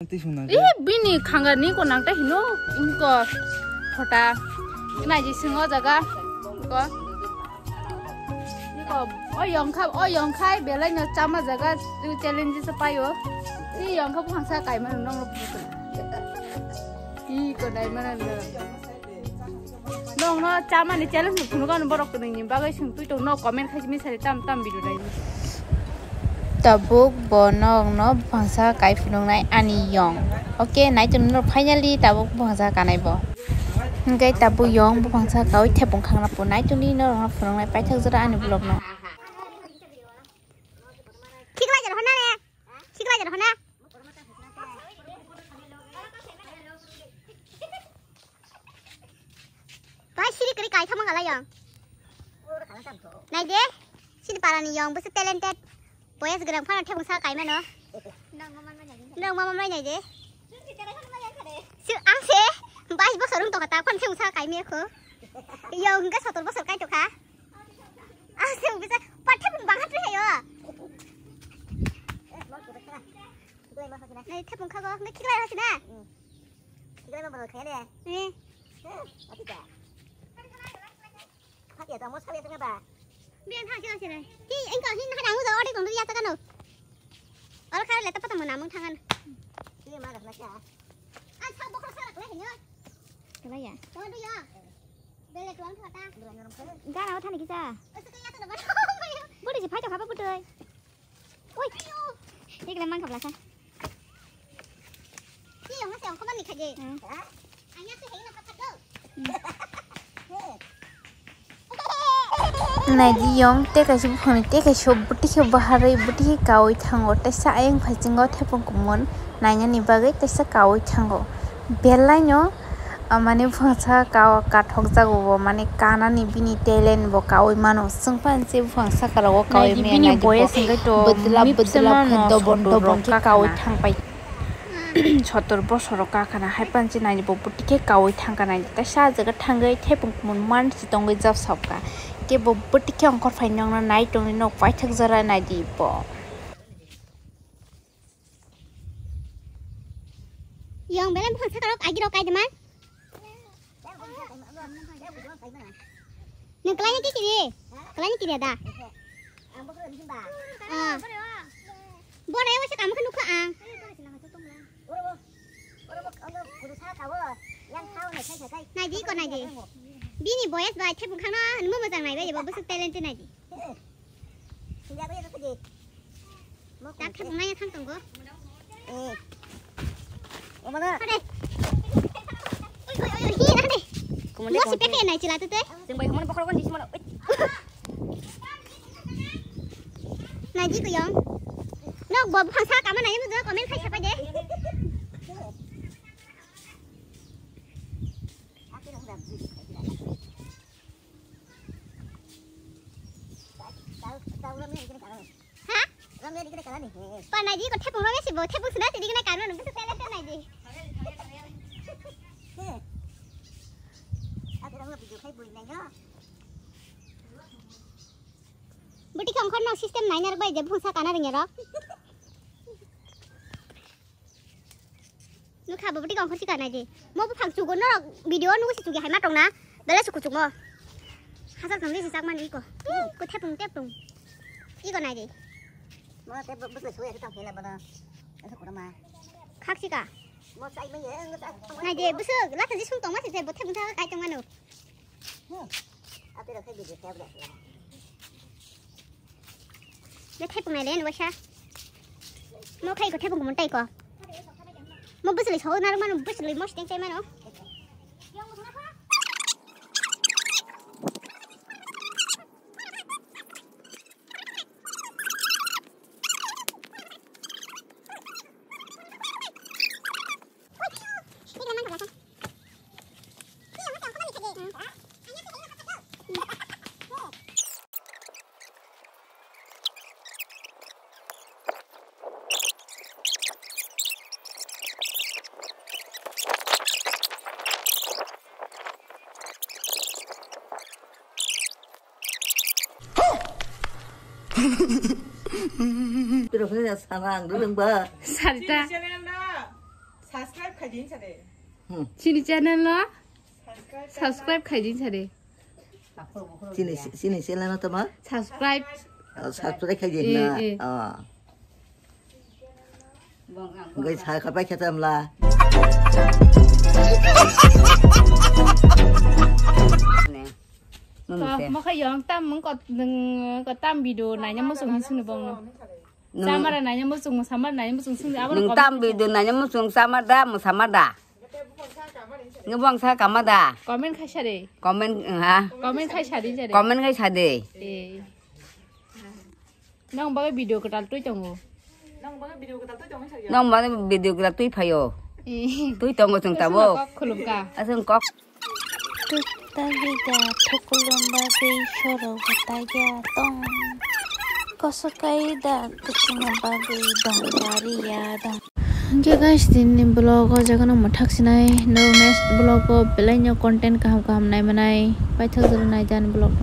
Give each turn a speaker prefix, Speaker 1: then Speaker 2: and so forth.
Speaker 1: ए बिनि खांगा नि को नांगता हिनो इनको फोटा ना जी सिंगो जगा को निको ओ यंखा ओ यंखा बेले न चामा जगा तु चैलेंज से पायो इ यंखा बु खांसा काइ मन नंग इ को दाइ मन न नंग न चामा नि चैलेंज खुनु गन बरक नि बागै सिं तु तो न कमेन्ट खाइ मिसारि ताम ताम भिडियो दाइ
Speaker 2: tabuk bonog no bangsa kai phunuknai ani yong. Okay nai chum no finally tabuk, bangsa kanai bo. Ngai tabu yong bu bangsa kau thepong khang na punai chum ni no rong phunuknai pai thak jara ani blog no.
Speaker 3: Khikla jar hona ne khikla jar hona. Bai siri kri kai thamang ala yang này đi xin bà là nhiều bữa talented. Pues gram phan athe bungsa kai mano. Nang mama mana jadi. Nang mama mana jadi. Su ang se. Bais bo sarung to kata phan athe bungsa kai me ko. Yo ngga sator bo sar kai to kha. Ah se bisa pathe bung bang hat re yo. Này thép bông khao có, mấy kí lại ra xin à? Ừ. Kí lại mà bằng khé đây. Ừ. Ừ, ở tí cả. Phát giờ tao muốn sát lên tao nghe bà. Thằng chưa này thì anh còn hin hai đằng rồi đi cùng đi ra tao nữa ở khai lại tao bắt làm muốn thằng anh cái mà được là chả anh sao bốc được lấy hình nhá
Speaker 2: cái này à
Speaker 3: tôi đi ra đây là tuấn thật ta.
Speaker 2: Ga nào than ki sa
Speaker 3: ở cái nhà tao được bắt
Speaker 2: bu de phai to khapa bu tơi ui cái này mang khập là sao?
Speaker 3: Cái dòng nó xèo không bắt được gì anh nhắc cái hình là thật đâu
Speaker 2: nagi yong teka sub khone teka sub buti khe bahari buti khe tango te tesa ayang phajingo thepong kumon naina ni bagai tesa kawi thango bella nyo মানে ভংসা কাও কাঠক জাগব মানে কানা নিবিনি তেলে নিব কাও ইমান অসং পানছে ভংসা কারগো
Speaker 1: কাও
Speaker 2: ইমে
Speaker 1: বয়ে সঙ্গে তো
Speaker 2: বদলা বদলা খন্দ বন্ধ বঙ্কে কাও থাং
Speaker 1: পাই ছতর বছর কাকানা হাই পানছে নাইনি বপুটিকে কাও থাঙ্কা নাইনি তা সাজাগা থাঙ্গাই থেপং মন মানসি দঙ্গে জাব সাবকা kia ke bo buti ke angkor fai nong na nai tong no
Speaker 3: fai thak zara na di bo yang belam phang sa karok agi rok ai de man nang kelanya ki kiri kelanya e? kiri ada ah. bo na yo sa kam khanu kha ang này đi con này đi gì đi nhỉ boys bài thêm một kháng nó nó mới rằng này bây giờ bố sức tay lên trên này gì đã thêm một ngay thằng tổng có ở đây ôi ôi ôi hi đó này nó sẽ bé này chỉ là tôi tới này gì cơ giống nó bò hàng xa cả mà này nhưng mà còn men khai sắp đấy પણ હજી કોઠે પૂરો છે બહુ ઠેપું સુના તીરી ને કારવાનું બધું પહેલા તો નહીં જી બુટી ખંખર નો સિસ્ટમ નાઈનર બાય જે ભૂસા કાના રિંગે રો नु खाबो बटी गंखर सिका नाय जे मो फांग चुगो न भिडियो नु सि चुगे हाइमा टंगना बेले सुकु चुगो हाजार गंदे सिसाक मान इको को थेपुं थेपुं इको नाय जे nó sẽ chủ cái hai mắt trong đấy là hai sắc thằng của này gì khác chứ cả. Này gì bữa xưa lát thằng xuống tổng mắt thì thầy thép bùng thao cái trong ăn được? Để thép bùng này lên quá xa mua khay của thép của mình tay có. Mua bữa xưa lịch số nó mà bữa xưa lịch mất tiếng tay mà nó
Speaker 4: 그러면 사랑 그런 거
Speaker 1: 살다 Sini channel lo. Subscribe khai din sare.
Speaker 4: sini sini sini lah tu mah
Speaker 1: Subscribe.
Speaker 4: satu lagi kaji
Speaker 1: Eh,
Speaker 4: na
Speaker 1: eh.
Speaker 4: ah người sai khai bách cho là
Speaker 1: Ko mo khayong tam mong nang ko tam video na nya mo sung hin sung bong no. Samara na nya mo sung samara na nya mo sung sung abang
Speaker 5: nung tam bi dun nanya musung samada musamada ngebang sa kamada
Speaker 1: comment khai sare.
Speaker 5: komen ha
Speaker 1: Comment khai sare sare.
Speaker 5: komen kai sade
Speaker 1: Eh. Nang bagai video ko tal tu chongo.
Speaker 5: nong ba video gra tui phayo
Speaker 1: Eh.
Speaker 5: tui tongo sung tabo
Speaker 1: Khulum ka.
Speaker 5: asung kok
Speaker 2: Tutagiga thukulumba be shoro hatagia tong kosakai tagida tukulumba be shoro bataya tong kosokaida tukulumba be dongariya dong okay guys दिन blog जगन मठाक सिनाय नो next blog बेलाइन content काम काम नाय मनाय पाइथक जरनाय जान ब्लॉग